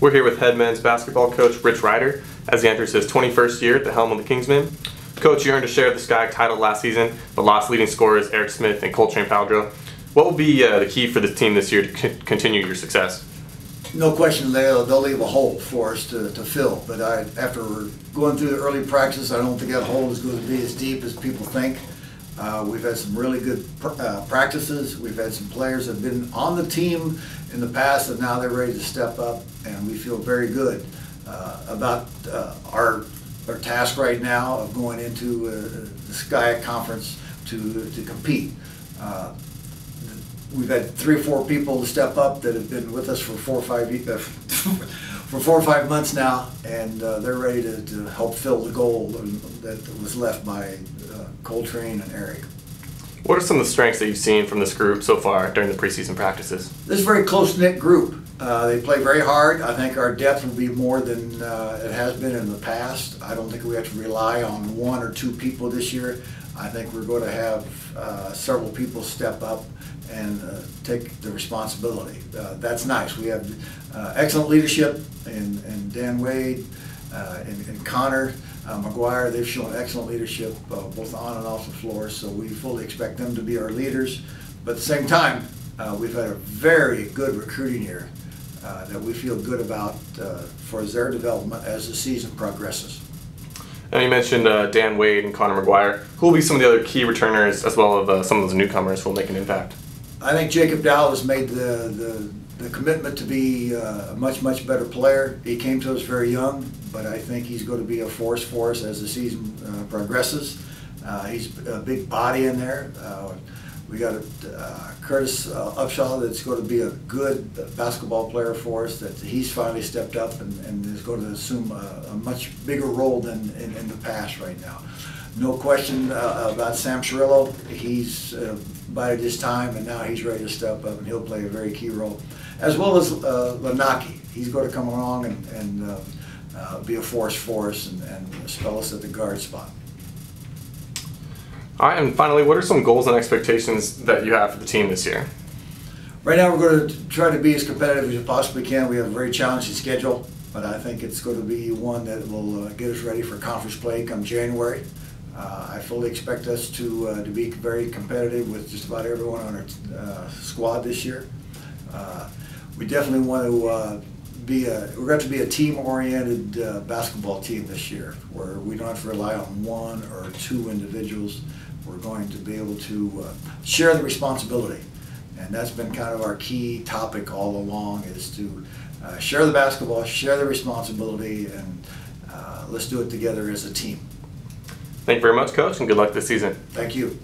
We're here with head men's basketball coach Rich Rider as he enters his 21st year at the helm of the Kingsmen. Coach, you earned a share of the Sky title last season, but lost leading scorers Eric Smith and Coltrane Paldro. What will be uh, the key for the team this year to continue your success? No question, they'll, they'll leave a hole for us to, to fill. But I, after going through the early practice, I don't think that hole is going to be as deep as people think. Uh, we've had some really good pr- uh, practices. We've had some players that have been on the team in the past, and now they're ready to step up, and we feel very good uh, about uh, our our task right now of going into uh, the Sky Conference to to compete. Uh, we've had three or four people to step up that have been with us for four or five ye- uh, for four or five months now, and uh, they're ready to, to help fill the goal that was left by uh, Coltrane and Eric. What are some of the strengths that you've seen from this group so far during the preseason practices? This is a very close knit group. Uh, they play very hard. I think our depth will be more than uh, it has been in the past. I don't think we have to rely on one or two people this year. I think we're going to have uh, several people step up and uh, take the responsibility. Uh, that's nice. We have excellent leadership in, Dan Wade and, and Connor McGuire. They've shown excellent leadership both on and off the floor, so we fully expect them to be our leaders. But at the same time, we've had a very good recruiting year uh, that we feel good about uh, for their development as the season progresses. And you mentioned uh, Dan Wade and Connor McGuire. Who will be some of the other key returners as well as uh, some of those newcomers who will make an impact? I think Jacob Dow has made the, the, the commitment to be uh, a much, much better player. He came to us very young, but I think he's going to be a force for us as the season uh, progresses. Uh, he's a big body in there. We got uh, Curtis uh, Upshaw that's going to be a good basketball player for us. That he's finally stepped up and, and is going to assume a, a much bigger role than in, in the past right now. No question uh, about Sam Cirillo. He's uh, bided his time, and now he's ready to step up, and he'll play a very key role. As well as uh, Lanaki. He's going to come along and, and uh, uh, be a force for us and, and spell us at the guard spot. All right, and finally, what are some goals and expectations that you have for the team this year? Right now, we're going to try to be as competitive as we possibly can. We have a very challenging schedule, but I think it's going to be one that will uh, get us ready for conference play come January. Uh, I fully expect us to uh, to be very competitive with just about everyone on our uh, squad this year. Uh, we definitely want to uh, be a we're going to be a team-oriented uh, basketball team this year, where we don't have to rely on one or two individuals. We're going to be able to uh, share the responsibility, and that's been kind of our key topic all along: is to uh, share the basketball, share the responsibility, and uh, let's do it together as a team. Thank you very much, Coach, and good luck this season. Thank you.